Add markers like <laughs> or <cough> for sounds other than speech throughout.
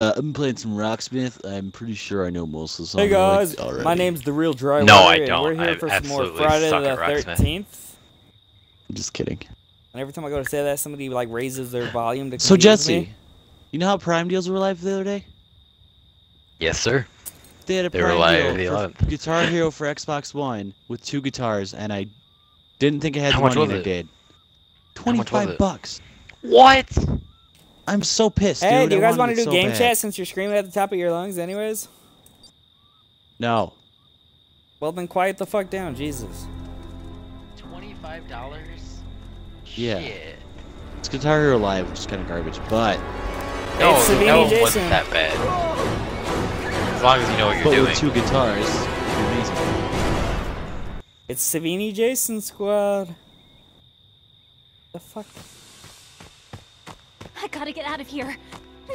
Uh, I'm playing some Rocksmith. I'm pretty sure I know most of the songs. Hey guys, already. my name's the Real Dry No, I don't. We're here I for some more Friday the. Thirteenth. I'm just kidding. And every time I go to say that, somebody like raises their volume to So Jesse, me. you know how Prime deals were live the other day? Yes, sir. They had a They Prime live deal the for 11th. Guitar Hero for Xbox One with two guitars, and I didn't think I had How the much money, was and I it? did. How much was Twenty-five it? bucks. What? I'm so pissed, Hey, dude. do you guys want to do so game bad. chat since you're screaming at the top of your lungs, anyways? No. Well, then quiet the fuck down, Jesus. Twenty-five dollars. Yeah. Shit. It's Guitar Hero Live, which is kind of garbage, but No, It's Savini no, it Jason. wasn't that bad. As long as you know what you're but doing. with two guitars, it's amazing. It's Savini Jason Squad. The fuck? I gotta get out of here.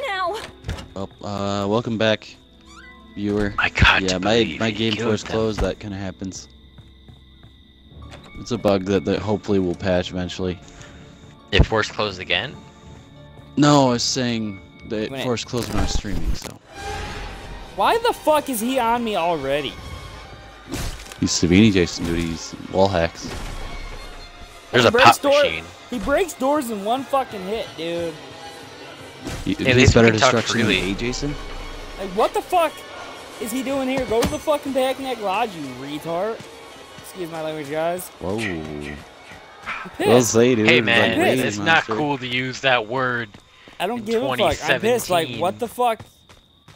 Now! Well, uh, welcome back, viewer. My God, yeah, my my game killed force closed. That kind of happens. It's a bug that that hopefully will patch eventually. If force closed again, No, I was saying that Wait. force closed when I was streaming. So Why the fuck is he on me already? he's Savini Jason, dude. He's wall hacks. there's He a pop door- machine. He breaks doors in one fucking hit, dude. He, At he's least better can talk destruction than freely. A Jason. Like, what the fuck is he doing here? Go to the fucking Packanack Lodge, you retard. Excuse my language, guys. Whoa. I'm Well say, dude. Hey man, crazy it's not cool to use that word. I don't in give a fuck. I'm pissed. Like, what the fuck?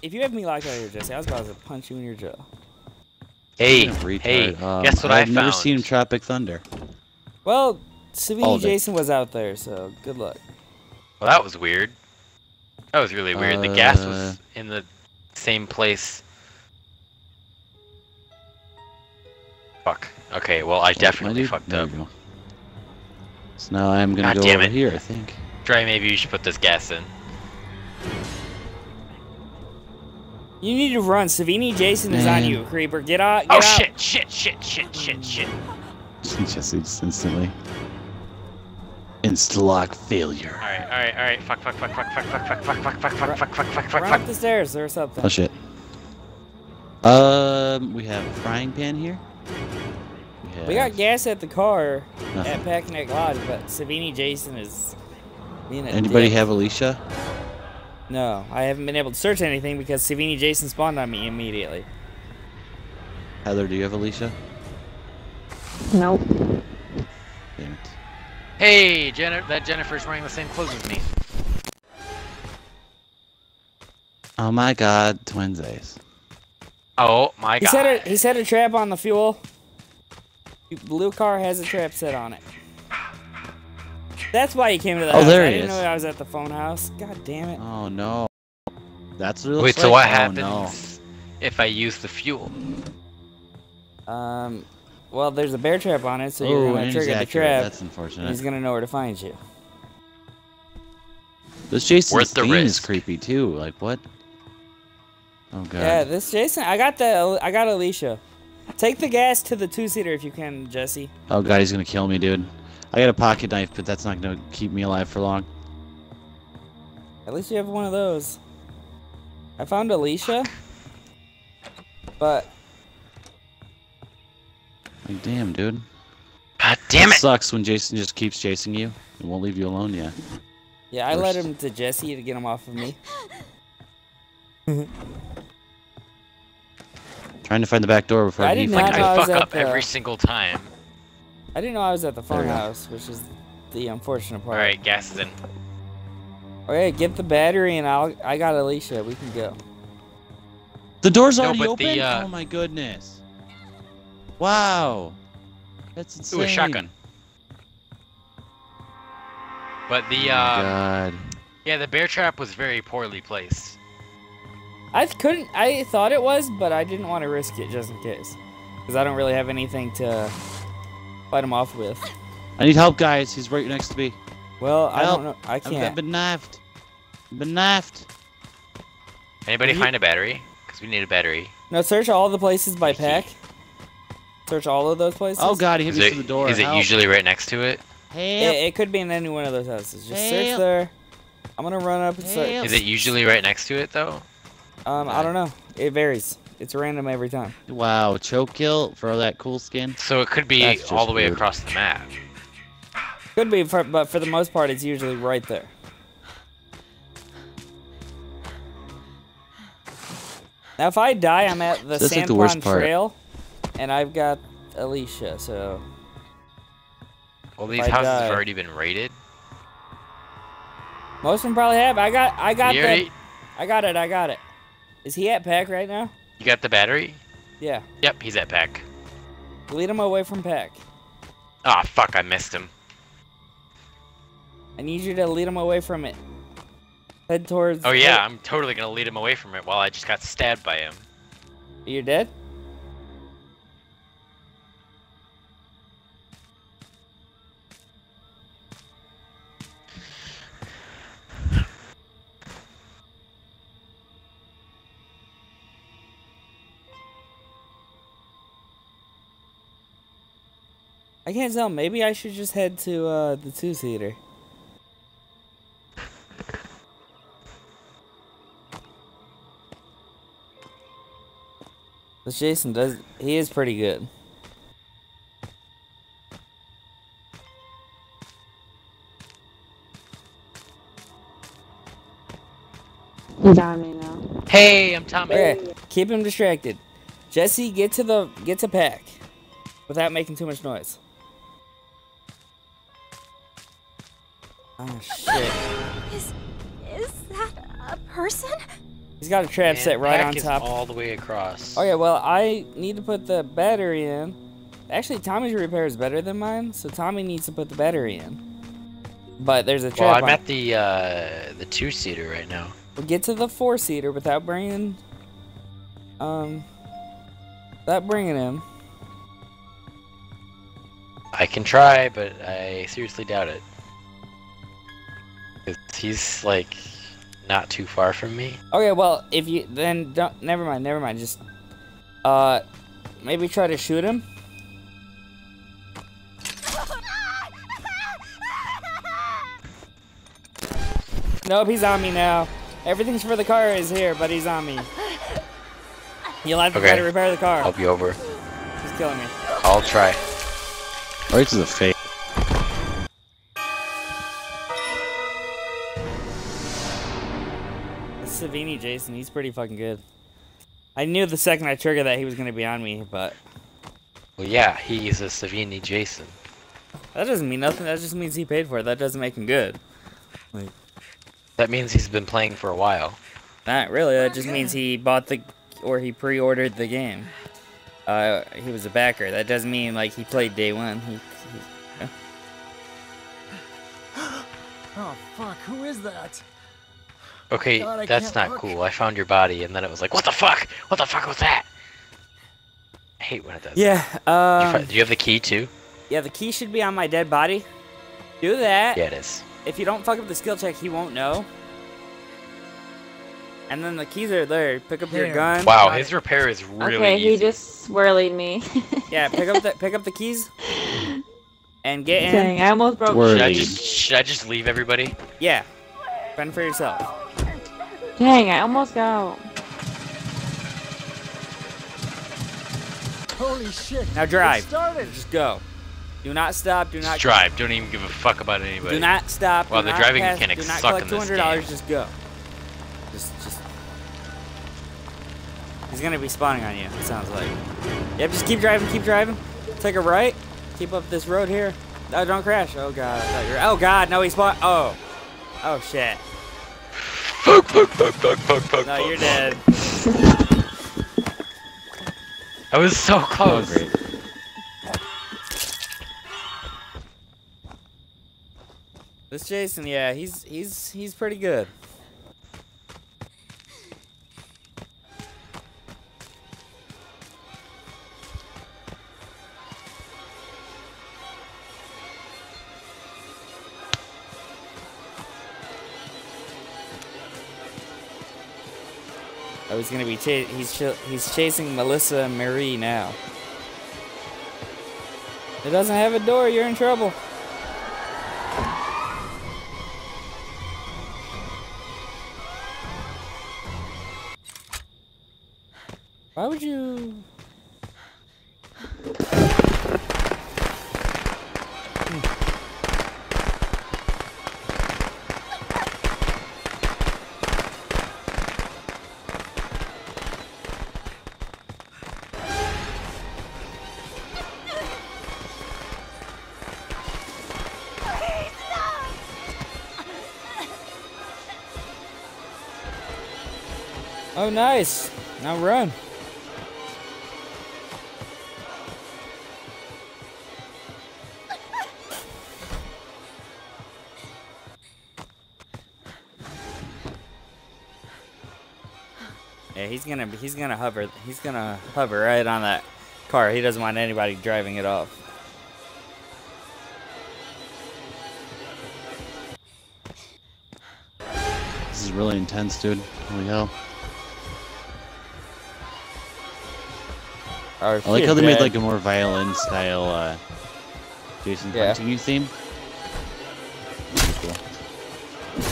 If you have me locked out of here, Jesse, I was about to punch you in your jaw. Hey, Kind of retard. hey, Um, guess what I I've found? never seen Tropic Thunder. Well, All Savini. Jason was out there, so good luck. Well, that was weird. That was really weird. The gas Uh, was in the same place. Fuck. Okay, well, I Oh, definitely my dude? fucked There up. So now I'm gonna God go over it. here, I think. Dre, maybe you should put this gas in. You need to run. Savini Jason is on you, creeper. Get out. Get Oh out. shit, shit, shit, shit, shit, <laughs> shit. Jesse just instantly. Insta-lock failure. Alright, alright, alright. Fuck, fuck, fuck, fuck, fuck, fuck, fuck, fuck, fuck, fuck, fuck, fuck, fuck, fuck, fuck, Run fuck. up the stairs or something. Oh shit. Um, we have a frying pan here. We, We got gas at the car nothing. at Packanack Lodge, but Savini Jason is being a Anybody dick. have Alicia? No, I haven't been able to search anything because Savini Jason spawned on me immediately. Heather, do you have Alicia? Nope. Damn it. Hey, Jenna, that Jennifer's wearing the same clothes as me. Oh my god, twinsies. Oh my He god. set a he set a trap on the fuel. Blue car has a trap set on it. That's why he came to the Oh, house. there I he didn't is. know I was at the phone house. God damn it. Oh no. That's what it Wait, looks so like? what Oh, happens if I use the fuel? Um, well, there's a bear trap on it, so you're Oh, gonna and he's trigger the trap. That's unfortunate. he's gonna know where to find you. This Jason's Worth the theme is creepy too. Like what? Oh god. Yeah, this Jason. I got the. I got Alicia. Take the gas to the two seater if you can, Jesse. Oh god, he's gonna kill me, dude. I got a pocket knife, but that's not gonna keep me alive for long. At least you have one of those. I found Alicia, but Like damn, dude. God damn it! sucks when Jason just keeps chasing you and won't leave you alone yet. yeah, I led him to Jesse to get him off of me. <laughs> Trying to find the back door before I he did Like not finds know it. I I fuck up the- every single time. I didn't know I was at the phone we go. house, which is the unfortunate part. Alright, gas is in. Okay, get the battery and I'll. I got Alicia. We can go. The door's No, already but open. the, uh, Oh my goodness! Wow, that's insane. Ooh, a shotgun. But the, Oh uh, God. yeah, the bear trap was very poorly placed. I couldn't. I thought it was, but I didn't want to risk it just in case, because I don't really have anything to fight him off with. I need help, guys. He's right next to me. Well, I don't know. I can't. I've can't. been knifed. I've been knifed. Anybody You- find a battery? Because we need a battery. No, search all the places by Mickey. pack. Search all of those places. Oh God, he hit Is me it, through the door. is it Help. usually right next to it? It, it could be in any one of those houses. Just search there. I'm gonna run up and start. Damn. Is it usually right next to it though? Um, I don't know. It varies. It's random every time. Wow, choke kill for that cool skin. So it could be all the way weird. across the map. Could be, for, but for the most part, it's usually right there. Now, if I die, I'm at the San like the worst part. Trail, and I've got Alicia, so Well, these houses die- have already been raided. most of them probably have. I got, I got that. I got it. I got it. Is he at Pack right now? You got the battery? Yeah. Yep, he's at pack. Lead him away from Pack. Ah, fuck, I missed him. I need you to lead him away from it. Head towards. Oh yeah, I'm totally gonna lead him away from it while I just got stabbed by him. You're dead. I can't tell. Maybe I should just head to uh, the two-seater. But Jason does. He is pretty good. He's on me now. Hey, I'm Tommy. Okay, keep him distracted. Jesse, get to the get to pack, without making too much noise. Oh shit! Is is that a person? He's got a trap And set right on top. all the way across. Okay, well I need to put the battery in. Actually, Tommy's repair is better than mine, so Tommy needs to put the battery in. But there's a Well, trap. I'm on- at the uh, the two seater right now. We'll get to the four seater without bringing, um, without bringing him. I can try, but I seriously doubt it. 'Cause he's like not too far from me. Okay, well, if you then don't. Never mind. Never mind. Just, uh, maybe try to shoot him. Nope, he's on me now. Everything's for the car is here, but he's on me. You'll have to try to repair the car. I'll be over. He's killing me. I'll try. Right to the face. It's Savini Jason. He's pretty fucking good. I knew the second I triggered that he was gonna be on me, but Well, yeah, he's a Savini Jason. that doesn't mean nothing. That just means he paid for it. That doesn't make him good. That means he's been playing for a while. Not really. That just means he bought the or he pre-ordered the game. Uh, he was a backer. That doesn't mean like he played day one. He, he- yeah. <gasps> Oh fuck, who is that? Okay, God, that's can't not look. cool. I found your body, and then it was like, what the fuck? What the fuck was that? I hate when it does. yeah. that. You Um, Do you have the key too? yeah. The key should be on my dead body. Do that. Yeah, it is. If you don't fuck up the skill check, he won't know. And then the keys are there. Pick up your gun. Wow, his repair is really okay, easy. he just swirling me. <laughs> Yeah. Pick up the pick up the keys. And get in. Dang, I almost broke. Word. Should I just should I just leave everybody? Yeah. Fend for yourself. Dang, I almost got. Holy shit. Now drive. Just go. Do not stop. Do not Just drive. Don't even give a fuck about anybody. Do not stop. Wow, do the driving pass, mechanics Do not suck collect in two this hundred dollars. game. Just go. Just, just. He's gonna be spawning on you. It sounds like. Yep. Just keep driving. Keep driving. Take a right. Keep up this road here. Oh, don't crash. Oh god. I thought you were- Oh god. No, he spawned. Oh. Oh shit. Fuck, fuck, fuck, fuck, fuck, fuck, No, you're dead. I was so Oh, close. great. This Jason, yeah, he's he's he's pretty good. Oh, he's gonna be chasing. He's ch he's chasing Melissa Marie now. It doesn't have a door. You're in trouble. Why would you? Oh, nice. Now run. Yeah, he's gonna he's gonna hover he's gonna hover right on that car. He doesn't want anybody driving it off. This is really intense, dude. Holy hell. I like how they made like a more violin style uh, Jason Yeah. punching you theme. Pretty cool.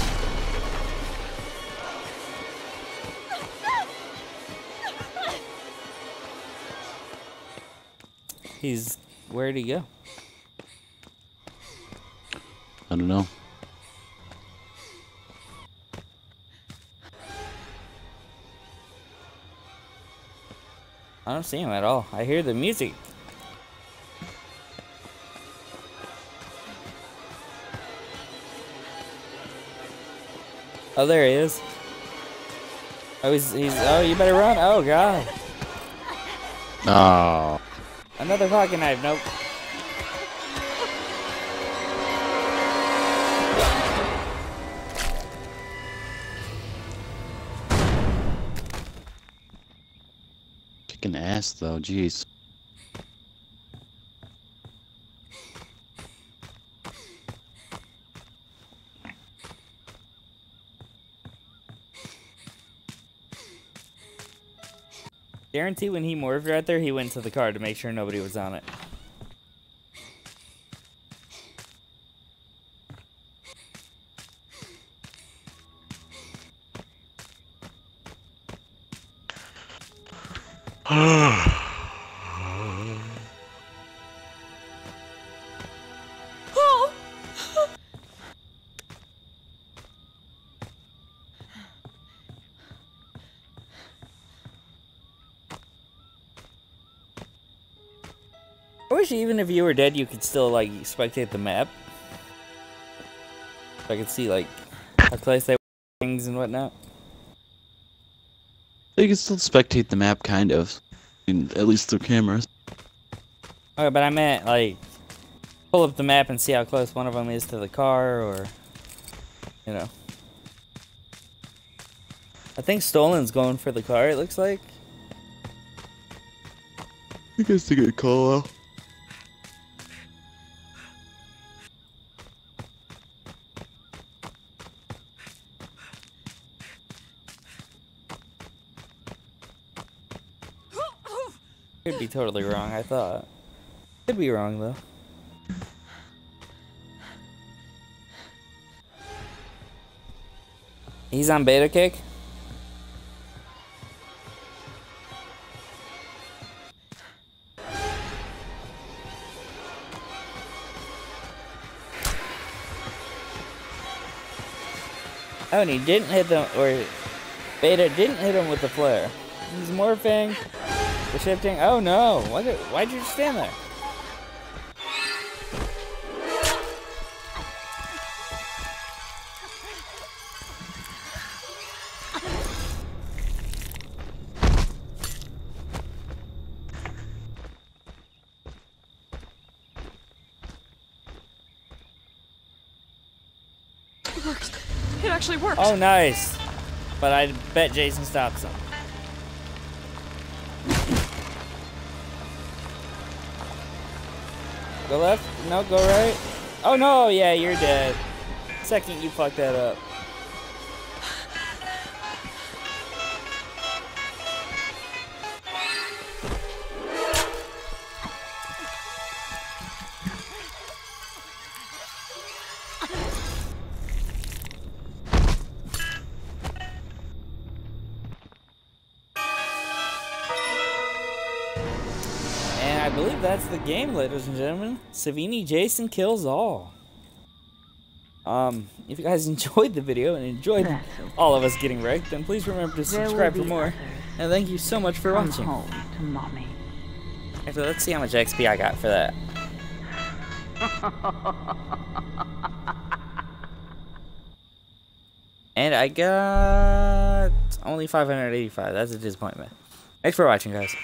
He's where'd he go? I don't know. I don't see him at all. I hear the music. Oh, there he is. Oh, he's, he's, oh, you better run. Oh, God. Oh, Another pocket knife. Nope. Ass though. Jeez. Guarantee when he morphed right there, he went to the car to make sure nobody was on it. Wish even if you were dead, you could still like spectate the map. So I could see like how close they were things and whatnot. You can still spectate the map, kind of. I mean, at least through cameras. Okay, but I meant like pull up the map and see how close one of them is to the car, or you know. I think Stolen's going for the car. It looks like. I guess to get a call out. Totally wrong. I thought. Could be wrong though. He's on beta kick. Oh, and he didn't hit them, or Beta didn't hit him with the flare. He's morphing, the shifting. Oh no! Why did, why'd you stand there? It actually worked. Oh, nice. But I bet Jason stops him. Go left? No, go right. Oh no, yeah, you're dead. Second you fucked that up. That's the game, ladies and gentlemen. Savini Jason kills all. Um, if you guys <laughs> enjoyed the video and enjoyed okay. all of us getting wrecked, then please remember to subscribe for more. And thank you so much for Come watching. home to mommy. Actually, let's see how much XP I got for that. <laughs> and I got only 585. That's a disappointment. Thanks for watching, guys.